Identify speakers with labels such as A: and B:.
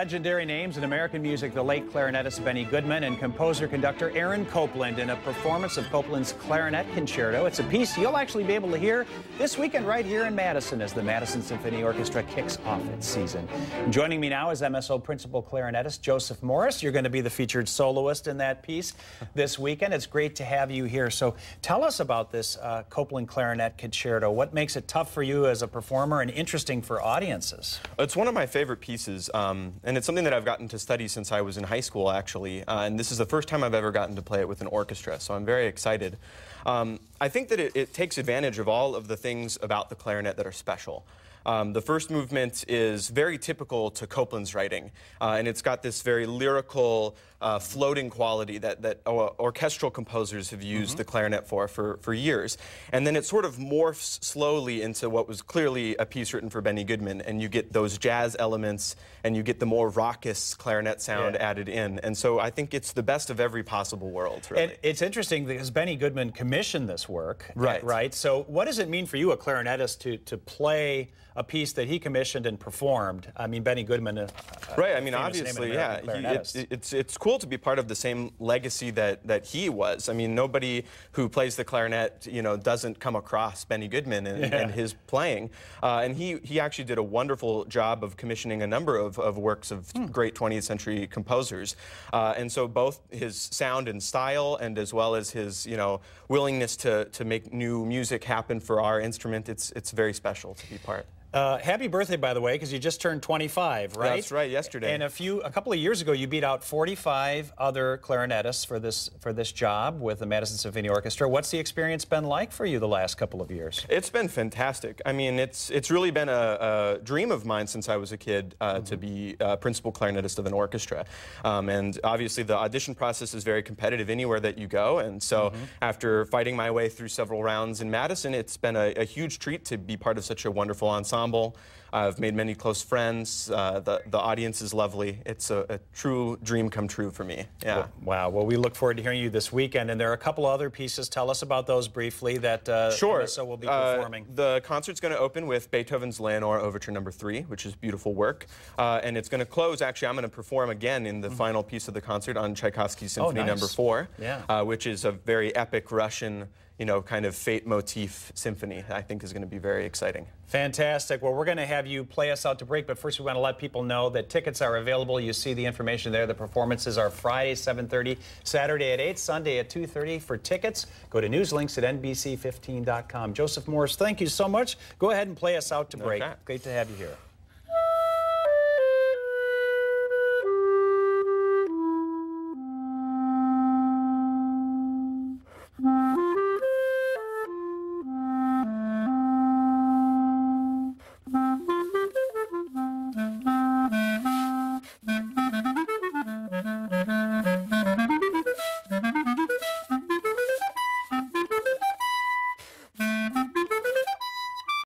A: legendary names in American music, the late clarinetist Benny Goodman and composer-conductor Aaron Copland in a performance of Copland's Clarinet Concerto. It's a piece you'll actually be able to hear this weekend right here in Madison as the Madison Symphony Orchestra kicks off its season. Joining me now is MSO principal clarinetist Joseph Morris. You're going to be the featured soloist in that piece this weekend. It's great to have you here. So tell us about this uh, Copland Clarinet Concerto. What makes it tough for you as a performer and interesting for audiences?
B: It's one of my favorite pieces. Um, and it's something that I've gotten to study since I was in high school, actually. Uh, and this is the first time I've ever gotten to play it with an orchestra, so I'm very excited. Um, I think that it, it takes advantage of all of the things about the clarinet that are special. Um, the first movement is very typical to Copland's writing, uh, and it's got this very lyrical, uh, floating quality that, that orchestral composers have used mm -hmm. the clarinet for, for for years. And then it sort of morphs slowly into what was clearly a piece written for Benny Goodman, and you get those jazz elements, and you get the more raucous clarinet sound yeah. added in. And so I think it's the best of every possible world, really.
A: And it's interesting because Benny Goodman commissioned this work.
B: Right.
A: Right. So what does it mean for you, a clarinetist, to, to play a piece that he commissioned and performed. I mean, Benny Goodman. Uh,
B: right. I mean, obviously, yeah. He, it, it's it's cool to be part of the same legacy that that he was. I mean, nobody who plays the clarinet, you know, doesn't come across Benny Goodman and, yeah. and his playing. Uh, and he he actually did a wonderful job of commissioning a number of, of works of hmm. great 20th century composers. Uh, and so both his sound and style, and as well as his you know willingness to to make new music happen for our instrument, it's it's very special to be part.
A: Uh, happy birthday, by the way, because you just turned 25, right?
B: That's right, yesterday.
A: And a few, a couple of years ago, you beat out 45 other clarinetists for this for this job with the Madison Symphony Orchestra. What's the experience been like for you the last couple of years?
B: It's been fantastic. I mean, it's it's really been a, a dream of mine since I was a kid uh, mm -hmm. to be a principal clarinetist of an orchestra. Um, and obviously, the audition process is very competitive anywhere that you go. And so, mm -hmm. after fighting my way through several rounds in Madison, it's been a, a huge treat to be part of such a wonderful ensemble ensemble. I've made many close friends. Uh, the, the audience is lovely. It's a, a, true dream come true for me. Yeah.
A: Wow. Well, we look forward to hearing you this weekend. And there are a couple other pieces. Tell us about those briefly that uh,
B: sure.
A: So will be uh, performing.
B: Uh, the concert's going to open with Beethoven's Leonore Overture Number Three, which is beautiful work. Uh, and it's going to close. Actually, I'm going to perform again in the mm -hmm. final piece of the concert on Tchaikovsky's Symphony oh, nice. Number Four,
A: yeah.
B: Uh, which is a very epic Russian you know, kind of fate motif symphony I think is going to be very exciting.
A: Fantastic. Well, we're going to have you play us out to break, but first we want to let people know that tickets are available. You see the information there. The performances are Friday, 7.30, Saturday at 8, Sunday at 2.30. For tickets, go to newslinks at nbc15.com. Joseph Morris, thank you so much. Go ahead and play us out to break. Okay. Great to have you here.